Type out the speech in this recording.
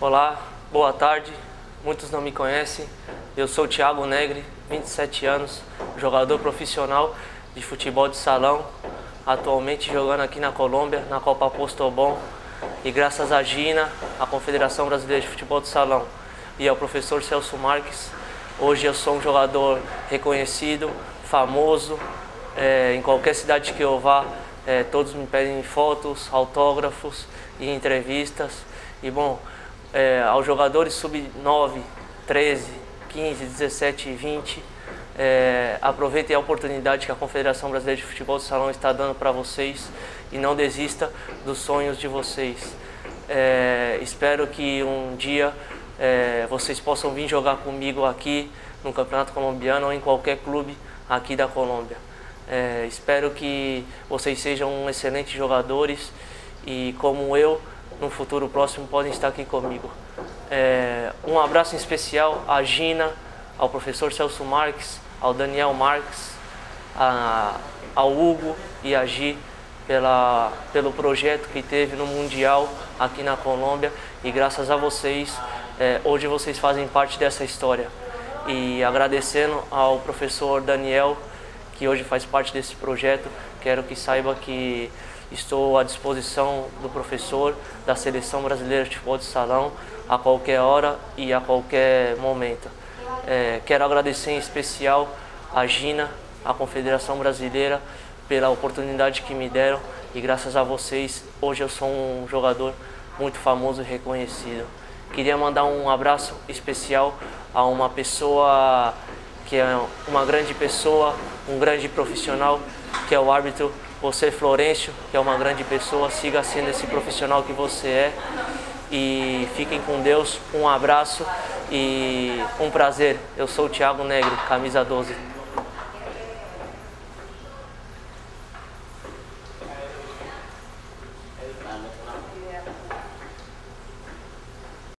Olá, boa tarde. Muitos não me conhecem. Eu sou Thiago Negri, 27 anos, jogador profissional de futebol de salão, atualmente jogando aqui na Colômbia, na Copa Postobon. E graças a Gina, a Confederação Brasileira de Futebol de Salão, e ao professor Celso Marques, hoje eu sou um jogador reconhecido, famoso. É, em qualquer cidade que eu vá, é, todos me pedem fotos, autógrafos e entrevistas. E bom, é, aos jogadores sub-9, 13, 15, 17 e 20. É, aproveitem a oportunidade que a Confederação Brasileira de Futebol de Salão está dando para vocês e não desista dos sonhos de vocês. É, espero que um dia é, vocês possam vir jogar comigo aqui no Campeonato Colombiano ou em qualquer clube aqui da Colômbia. É, espero que vocês sejam excelentes jogadores e, como eu, no futuro próximo podem estar aqui comigo. É, um abraço em especial à Gina, ao professor Celso Marques, ao Daniel Marques, a, ao Hugo e a Gi pela, pelo projeto que teve no Mundial aqui na Colômbia e graças a vocês, é, hoje vocês fazem parte dessa história. E agradecendo ao professor Daniel, que hoje faz parte desse projeto, quero que saiba que Estou à disposição do professor da Seleção Brasileira de Futebol de Salão a qualquer hora e a qualquer momento. É, quero agradecer em especial a Gina, a Confederação Brasileira, pela oportunidade que me deram e graças a vocês hoje eu sou um jogador muito famoso e reconhecido. Queria mandar um abraço especial a uma pessoa que é uma grande pessoa, um grande profissional, que é o árbitro você, Florencio, que é uma grande pessoa, siga sendo esse profissional que você é. E fiquem com Deus. Um abraço e um prazer. Eu sou o Thiago Negro, camisa 12.